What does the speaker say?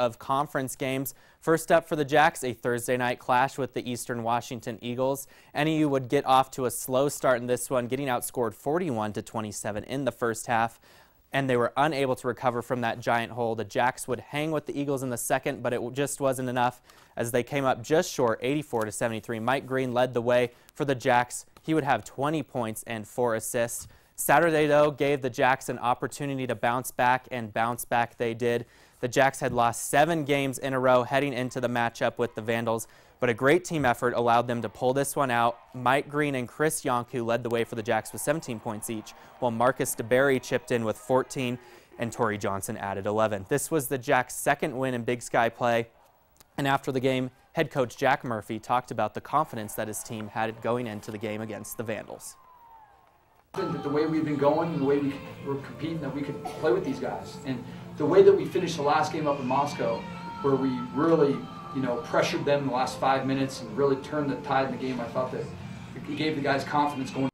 of conference games. First up for the Jacks, a Thursday night clash with the Eastern Washington Eagles. NAU would get off to a slow start in this one, getting outscored 41 to 27 in the first half, and they were unable to recover from that giant hole. The Jacks would hang with the Eagles in the second, but it just wasn't enough as they came up just short, 84 to 73. Mike Green led the way for the Jacks. He would have 20 points and four assists. Saturday, though, gave the Jacks an opportunity to bounce back, and bounce back they did. The Jacks had lost seven games in a row heading into the matchup with the Vandals, but a great team effort allowed them to pull this one out. Mike Green and Kris Yanku led the way for the Jacks with 17 points each, while Marcus DeBerry chipped in with 14 and Torry Johnson added 11. This was the Jacks' second win in Big Sky play, and after the game, head coach Jack Murphy talked about the confidence that his team had going into the game against the Vandals that the way we've been going, the way we were competing, that we could play with these guys. And the way that we finished the last game up in Moscow, where we really, you know, pressured them in the last five minutes and really turned the tide in the game, I thought that it gave the guys confidence going